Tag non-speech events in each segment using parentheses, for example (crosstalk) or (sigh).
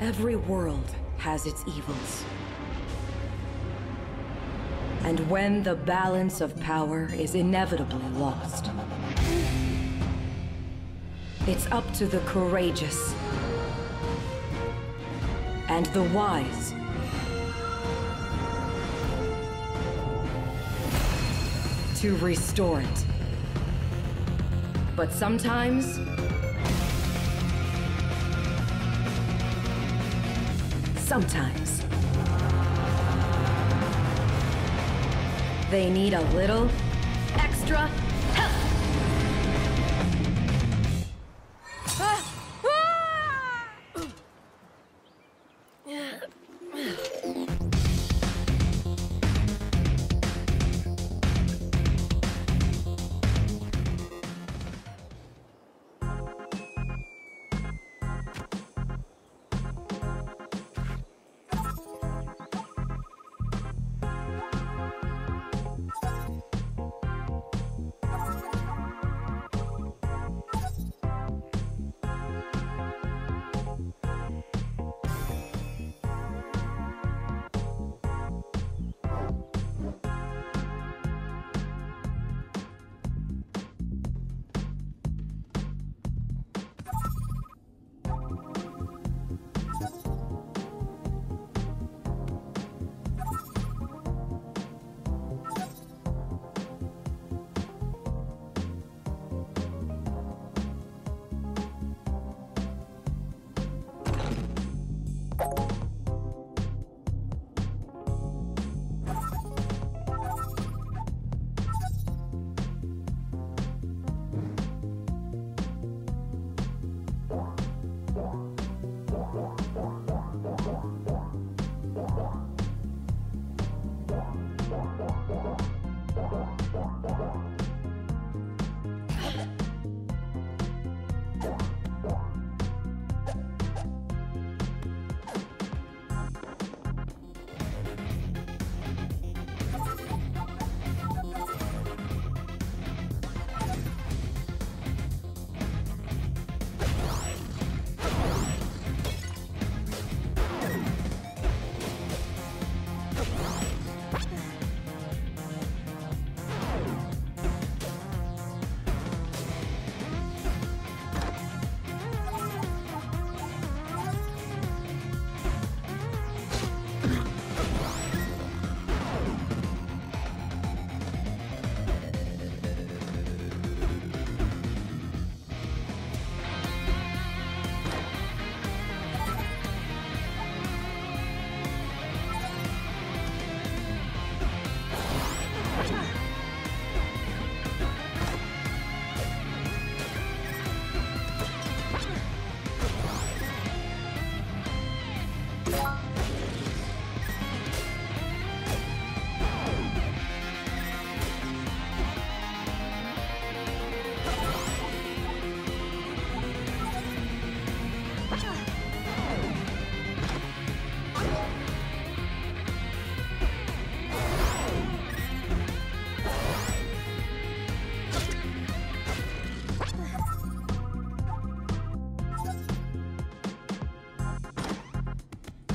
Every world has its evils. And when the balance of power is inevitably lost, it's up to the courageous and the wise to restore it. But sometimes, sometimes, they need a little extra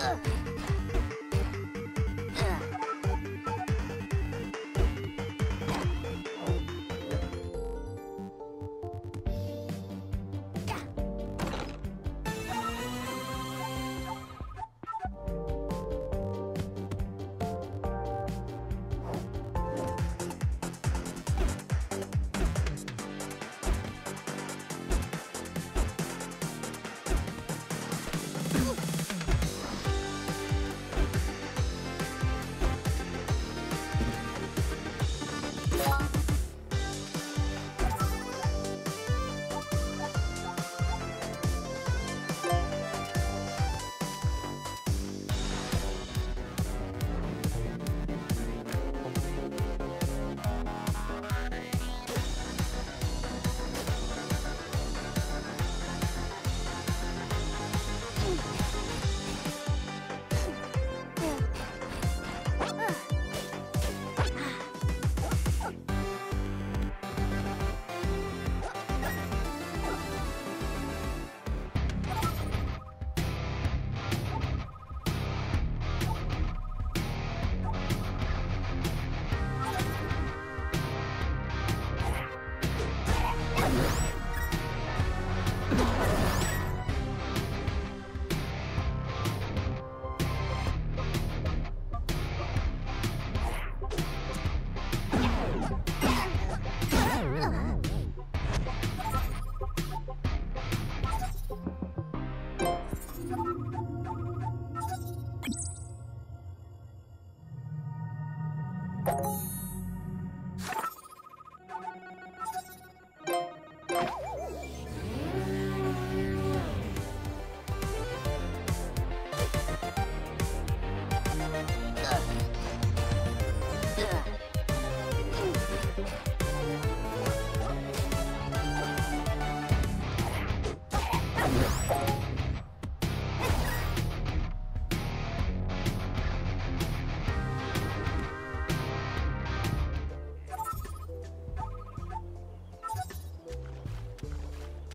Ugh. (laughs) Yeah.